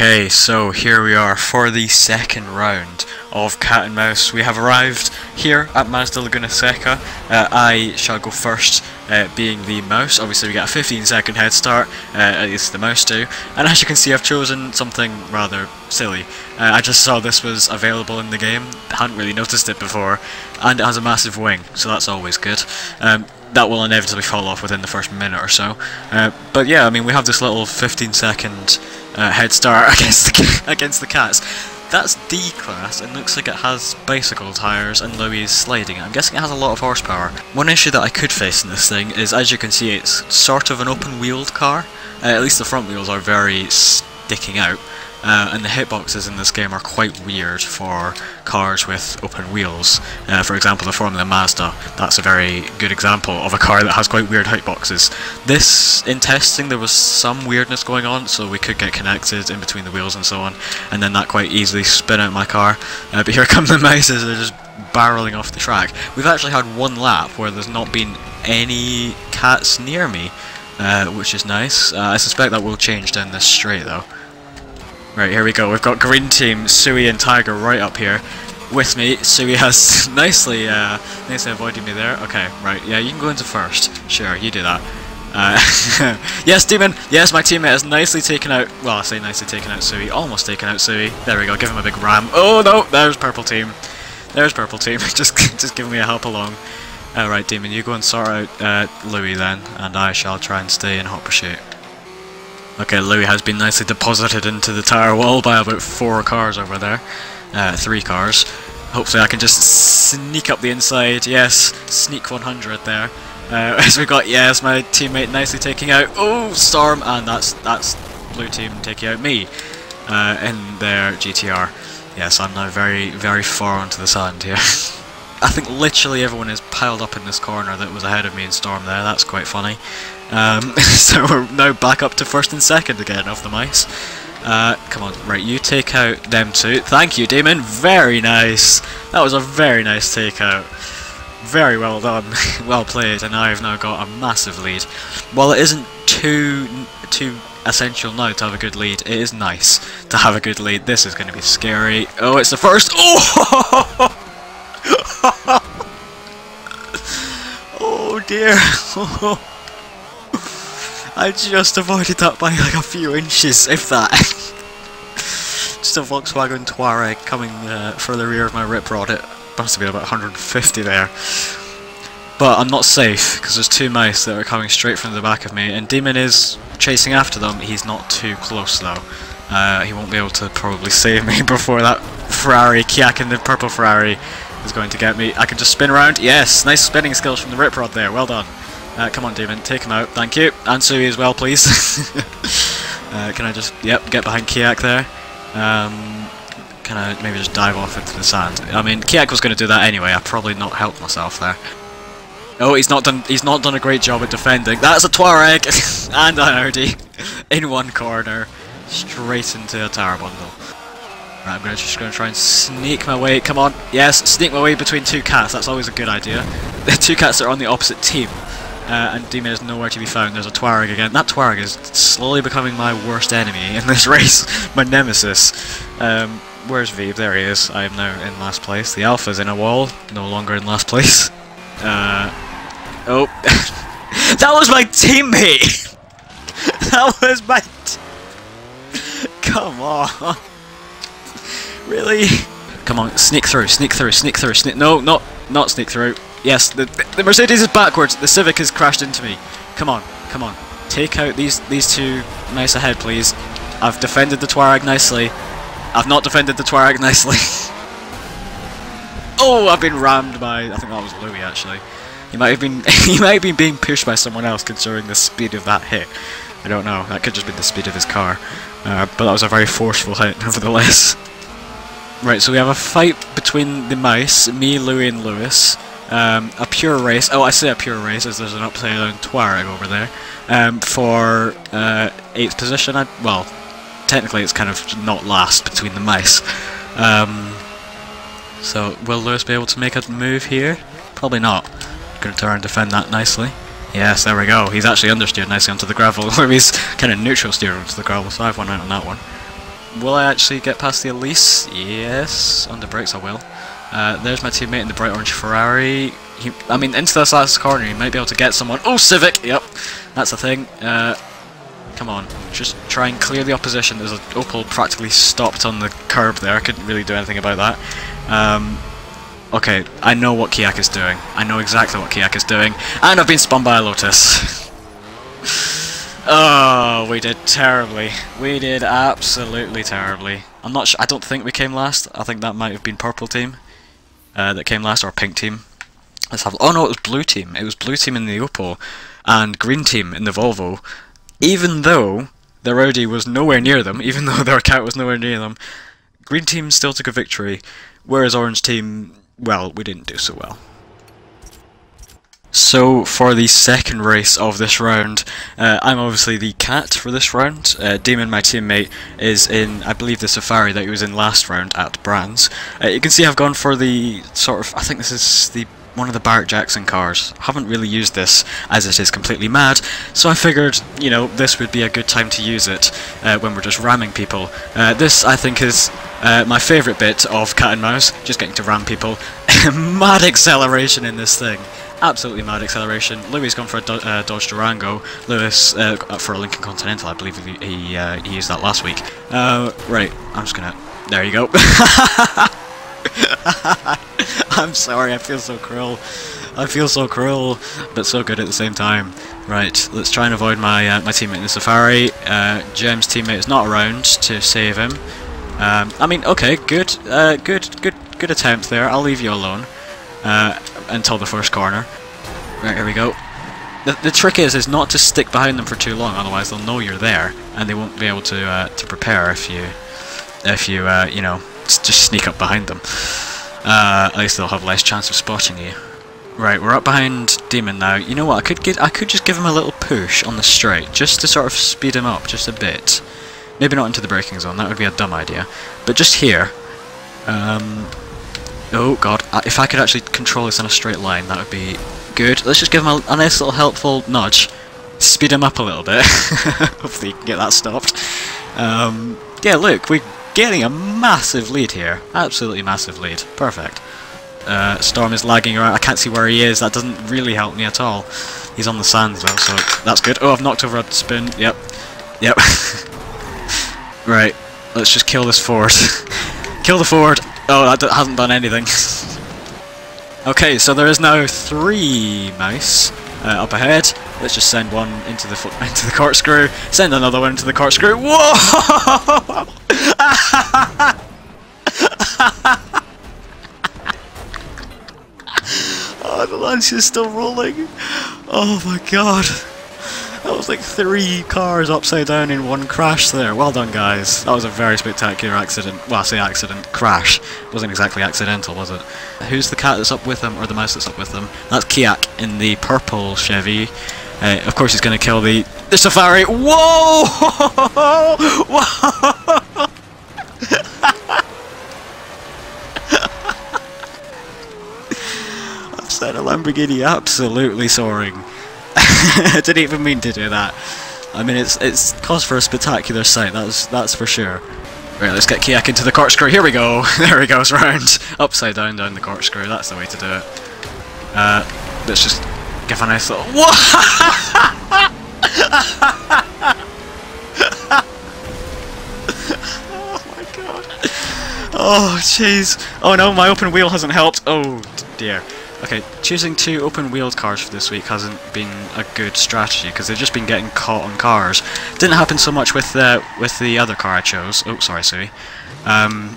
Okay, so here we are for the second round of Cat and Mouse. We have arrived here at Mazda Laguna Seca. Uh, I shall go first, uh, being the mouse. Obviously we get a 15 second head start, uh, at least the mouse do. And as you can see I've chosen something rather silly. Uh, I just saw this was available in the game, hadn't really noticed it before, and it has a massive wing, so that's always good. Um, that will inevitably fall off within the first minute or so. Uh, but yeah, I mean, we have this little 15 second uh, head start against the, against the cats. That's D class it looks like it has bicycle tyres and Louis is sliding. I'm guessing it has a lot of horsepower. One issue that I could face in this thing is, as you can see, it's sort of an open-wheeled car. Uh, at least the front wheels are very sticking out. Uh, and the hitboxes in this game are quite weird for cars with open wheels. Uh, for example, the Formula Mazda, that's a very good example of a car that has quite weird hitboxes. This, in testing, there was some weirdness going on, so we could get connected in between the wheels and so on, and then that quite easily spin out my car. Uh, but here come the mices, they're just barreling off the track. We've actually had one lap where there's not been any cats near me, uh, which is nice. Uh, I suspect that will change down this straight though. Right, here we go. We've got green team, Sui and Tiger right up here with me. Sui has nicely, uh, nicely avoided me there. Okay, right, yeah, you can go into first. Sure, you do that. Uh, yes, Demon! Yes, my teammate has nicely taken out, well, I say nicely taken out Sui, almost taken out Sui. There we go, give him a big ram. Oh, no, there's purple team. There's purple team, just just giving me a help along. Alright, Demon, you go and sort out uh, Louis then, and I shall try and stay in hot pursuit. Okay, Louis has been nicely deposited into the tire wall by about four cars over there. Uh, three cars. Hopefully I can just sneak up the inside. Yes, sneak 100 there. Uh, as we got, yes, my teammate nicely taking out, oh, Storm, and that's that's blue team taking out me uh, in their GTR. Yes, I'm now very, very far onto the sand here. I think literally everyone is piled up in this corner that was ahead of me in Storm there, that's quite funny. Um, so we're now back up to first and second again of the mice. Uh, come on, right, you take out them two. Thank you, Damon. Very nice. That was a very nice takeout. Very well done. well played, and I've now got a massive lead. While it isn't too too essential now to have a good lead, it is nice to have a good lead. This is going to be scary. Oh, it's the first. Oh! oh dear. I just avoided that by like a few inches, if that. just a Volkswagen Touareg coming uh, for the rear of my rip rod. It must have been about 150 there. But I'm not safe, because there's two mice that are coming straight from the back of me, and Demon is chasing after them. He's not too close though. Uh, he won't be able to probably save me before that Ferrari, Kiak in the purple Ferrari is going to get me. I can just spin around. Yes, nice spinning skills from the rip rod there. Well done. Uh, come on, Demon, take him out. Thank you. And Sui as well, please. uh, can I just, yep, get behind Kiak there? Um, can I maybe just dive off into the sand? I mean, Kiak was going to do that anyway. I probably not helped myself there. Oh, he's not done. He's not done a great job at defending. That's a Touareg and an Audi in one corner, straight into a tire bundle. Right, I'm gonna just gonna try and sneak my way. Come on, yes, sneak my way between two cats. That's always a good idea. The two cats are on the opposite team, uh, and Demon is nowhere to be found. There's a Touareg again. That Touareg is slowly becoming my worst enemy in this race. my nemesis. Um, where's Veeb? There he is. I am now in last place. The Alpha's in a wall. No longer in last place. Uh, oh, that was my teammate. that was my. Come on. Really? Come on, sneak through, sneak through, sneak through, sneak. No, not not sneak through. Yes, the the Mercedes is backwards. The Civic has crashed into me. Come on, come on. Take out these these two nice ahead, please. I've defended the Touareg nicely. I've not defended the Touareg nicely. oh, I've been rammed by. I think that was Louis actually. He might have been he might have been being pushed by someone else, considering the speed of that hit. I don't know. That could just be the speed of his car. Uh, but that was a very forceful hit, nevertheless. Right, so we have a fight between the mice, me, Louis, and Lewis. Um, a pure race. Oh, I say a pure race as there's an upside down Touareg over there. Um, for uh, 8th position. I, well, technically it's kind of not last between the mice. Um, so, will Lewis be able to make a move here? Probably not. Gonna try and defend that nicely. Yes, there we go. He's actually understeered nicely onto the gravel. Louis kind of neutral steered onto the gravel, so I've won out on that one. will I actually get past the Elise? Yes, under brakes I will. Uh, there's my teammate in the bright orange Ferrari. He, I mean, into this last corner, he might be able to get someone. Oh, Civic! Yep, that's the thing. Uh, come on, just try and clear the opposition. There's an Opel practically stopped on the curb there. I couldn't really do anything about that. Um, okay, I know what Kiak is doing. I know exactly what Kiak is doing. And I've been spun by a Lotus. oh, we did terribly. We did absolutely terribly. I'm not I don't think we came last. I think that might have been purple team uh, that came last, or pink team. Let's have. Oh no, it was blue team. It was blue team in the Opel, and green team in the Volvo. Even though their Audi was nowhere near them, even though their cat was nowhere near them, green team still took a victory, whereas orange team, well, we didn't do so well. So for the second race of this round, uh, I'm obviously the cat for this round. Uh, Demon, my teammate, is in, I believe, the Safari that he was in last round at Brands. Uh, you can see I've gone for the sort of, I think this is the one of the Barrett Jackson cars. Haven't really used this as it is completely mad, so I figured, you know, this would be a good time to use it uh, when we're just ramming people. Uh, this, I think, is uh, my favourite bit of Cat and Mouse, just getting to ram people. mad acceleration in this thing absolutely mad acceleration. Louis gone for a Do uh, Dodge Durango. Lewis uh, for a Lincoln Continental. I believe he he, uh, he used that last week. Uh, right, I'm just gonna. There you go. I'm sorry. I feel so cruel. I feel so cruel, but so good at the same time. Right, let's try and avoid my uh, my teammate in the Safari. Uh, teammate is not around to save him. Um, I mean, okay, good, uh, good, good, good attempt there. I'll leave you alone uh, until the first corner. Right, here we go. The, the trick is is not to stick behind them for too long, otherwise they'll know you're there, and they won't be able to uh, to prepare if you if you uh, you know just sneak up behind them. Uh, at least they'll have less chance of spotting you. Right, we're up behind Demon now. You know what? I could get I could just give him a little push on the straight, just to sort of speed him up just a bit. Maybe not into the braking zone. That would be a dumb idea. But just here. Um, Oh god, if I could actually control this in a straight line, that would be good. Let's just give him a, a nice little helpful nudge. Speed him up a little bit. Hopefully you can get that stopped. Um, yeah, look, we're getting a massive lead here. Absolutely massive lead. Perfect. Uh, Storm is lagging around. I can't see where he is. That doesn't really help me at all. He's on the sand though, so that's good. Oh, I've knocked over a spin. Yep. Yep. right. Let's just kill this Ford. kill the Ford. Oh, that hasn't done anything. okay, so there is now three mice uh, up ahead. Let's just send one into the into the corkscrew. Send another one into the corkscrew. Whoa! oh, the launch is still rolling. Oh my god. That was like three cars upside down in one crash there. Well done, guys. That was a very spectacular accident. Well, I say accident. Crash. It wasn't exactly accidental, was it? Who's the cat that's up with them, or the mouse that's up with them? That's Kiak in the purple Chevy. Uh, of course he's going to kill the, the Safari. Whoa! Whoa! I've set a Lamborghini absolutely soaring. I didn't even mean to do that. I mean, it's it's cause for a spectacular sight. That's that's for sure. Right, let's get Kiak into the corkscrew. Here we go. there he goes round, upside down down the corkscrew. That's the way to do it. Uh, let's just give a nice little. What? oh my god. Oh jeez. Oh no, my open wheel hasn't helped. Oh dear. Okay, choosing two open-wheeled cars for this week hasn't been a good strategy because they've just been getting caught on cars. Didn't happen so much with the with the other car I chose. Oh, sorry, Sui. Um,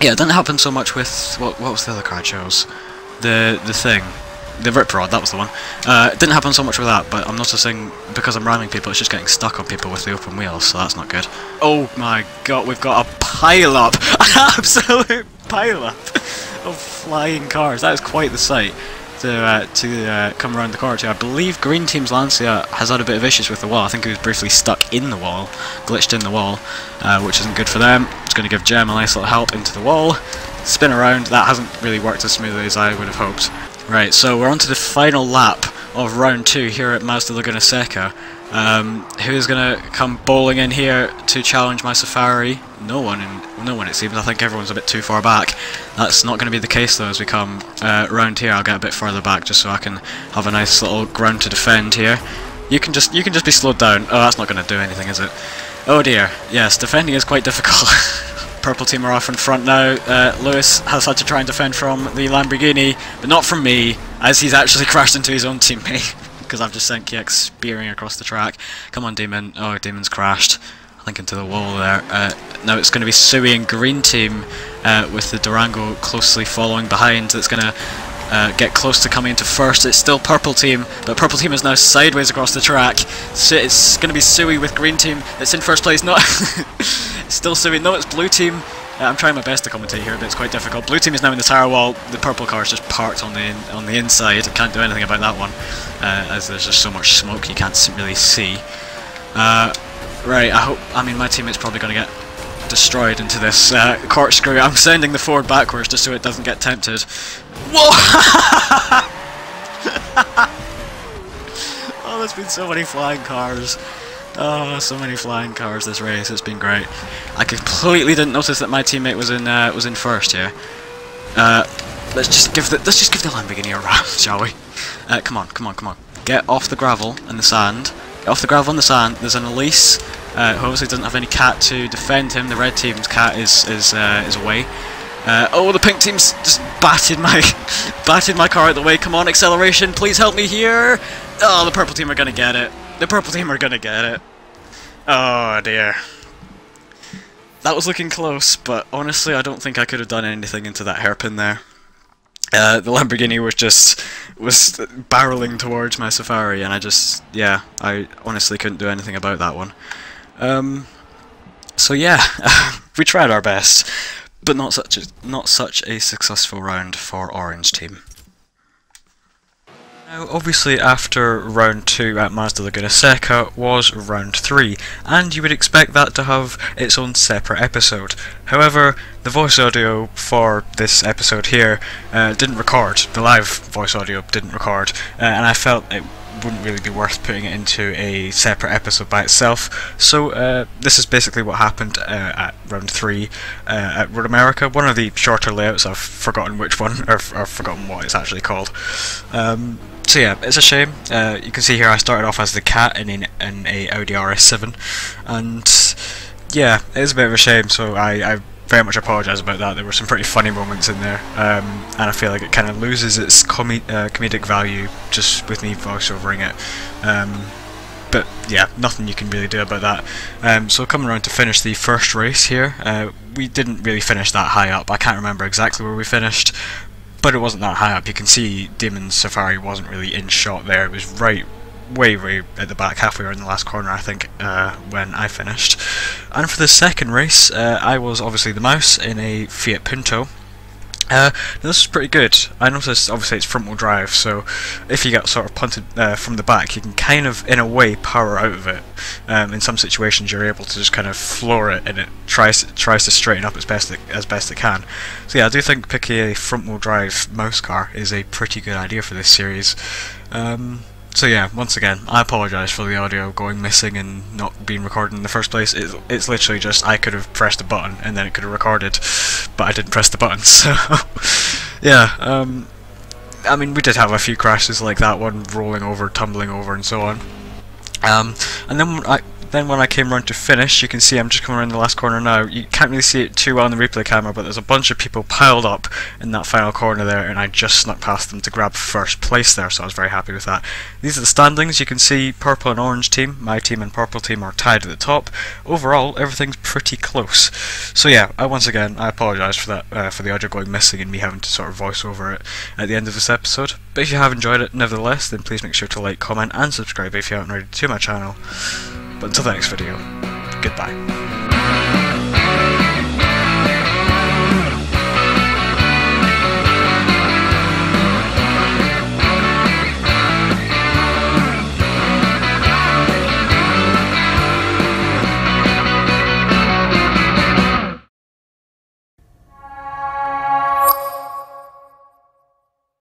yeah, it didn't happen so much with what what was the other car I chose? The the thing, the rip rod. That was the one. Uh, it didn't happen so much with that, but I'm noticing because I'm ramming people, it's just getting stuck on people with the open wheels, so that's not good. Oh my god, we've got a pile up, an absolute pile up of flying cars. That is quite the sight to uh, to uh, come around the corner to. I believe Green Team's Lancia has had a bit of issues with the wall. I think he was briefly stuck in the wall, glitched in the wall, uh, which isn't good for them. It's going to give Gem a nice little help into the wall. Spin around. That hasn't really worked as smoothly as I would have hoped. Right, so we're on to the final lap of round two here at Mazda Laguna Seca. Um, who's gonna come bowling in here to challenge my Safari? No one, in, no one it seems. I think everyone's a bit too far back. That's not going to be the case though. As we come uh, round here, I'll get a bit further back just so I can have a nice little ground to defend here. You can just, you can just be slowed down. Oh, that's not going to do anything, is it? Oh dear. Yes, defending is quite difficult. Purple team are off in front now. Uh, Lewis has had to try and defend from the Lamborghini, but not from me, as he's actually crashed into his own teammate because I've just sent KX spearing across the track. Come on, Demon. Oh, Demon's crashed. I think into the wall there. Uh, now it's going to be Sui and Green Team uh, with the Durango closely following behind. That's going to uh, get close to coming into first. It's still Purple Team, but Purple Team is now sideways across the track. So it's going to be Sui with Green Team. It's in first place. Not still Sui. No, it's Blue Team. Uh, I'm trying my best to commentate here, but it's quite difficult. Blue team is now in the tower wall. The purple car is just parked on the on the inside. Can't do anything about that one, uh, as there's just so much smoke you can't really see. Uh, right, I hope. I mean, my teammate's probably going to get destroyed into this uh, corkscrew. I'm sending the Ford backwards just so it doesn't get tempted. Whoa! oh, there's been so many flying cars. Oh, so many flying cars this race. It's been great. I completely didn't notice that my teammate was in uh, was in first here. Uh, let's just give the let's just give the Lamborghini a run, shall we? Uh, come on, come on, come on. Get off the gravel and the sand. Get off the gravel and the sand. There's an Elise uh, who obviously doesn't have any cat to defend him. The red team's cat is is uh, is away. Uh, oh, the pink team's just batted my batted my car out of the way. Come on, acceleration! Please help me here. Oh, the purple team are gonna get it. The purple team are gonna get it. Oh dear. That was looking close, but honestly I don't think I could have done anything into that hairpin there. Uh, the Lamborghini was just was barreling towards my Safari, and I just yeah, I honestly couldn't do anything about that one. Um, so yeah, we tried our best, but not such a not such a successful round for Orange team. Now, obviously after round 2 at Mazda Laguna Seca was round 3, and you would expect that to have its own separate episode. However, the voice audio for this episode here uh, didn't record, the live voice audio didn't record, uh, and I felt it wouldn't really be worth putting it into a separate episode by itself. So uh, this is basically what happened uh, at round three uh, at Road America. One of the shorter layouts. I've forgotten which one, or I've forgotten what it's actually called. Um, so yeah, it's a shame. Uh, you can see here I started off as the cat in, in, in a Audi RS7, and yeah, it is a bit of a shame. So I, I very much apologise about that. There were some pretty funny moments in there, um, and I feel like it kind of loses its uh, comedic value just with me voiceovering it. Um, but yeah, nothing you can really do about that. Um, so coming around to finish the first race here, uh, we didn't really finish that high up. I can't remember exactly where we finished, but it wasn't that high up. You can see Demon Safari wasn't really in shot there. It was right, way, way at the back, halfway around the last corner, I think, uh, when I finished. And for the second race, uh, I was obviously the mouse in a Fiat Punto. Uh, this is pretty good. I noticed, obviously, it's front-wheel drive, so if you get sort of punted uh, from the back, you can kind of, in a way, power out of it. Um, in some situations, you're able to just kind of floor it, and it tries tries to straighten up as best it, as best it can. So yeah, I do think picking a front-wheel drive mouse car is a pretty good idea for this series. Um, so yeah, once again, I apologise for the audio going missing and not being recorded in the first place. It's, it's literally just I could have pressed a button and then it could have recorded, but I didn't press the button, so yeah, um, I mean, we did have a few crashes like that one, rolling over, tumbling over, and so on. Um, and then I, then when I came around to finish, you can see I'm just coming around the last corner now. You can't really see it too well on the replay camera, but there's a bunch of people piled up in that final corner there, and I just snuck past them to grab first place there, so I was very happy with that. These are the standings. You can see purple and orange team, my team and purple team are tied at the top. Overall, everything's pretty close. So yeah, I, once again, I apologise for that, uh, for the audio going missing and me having to sort of voice over it at the end of this episode. But if you have enjoyed it, nevertheless, then please make sure to like, comment, and subscribe if you haven't already to my channel. But until the next video, goodbye.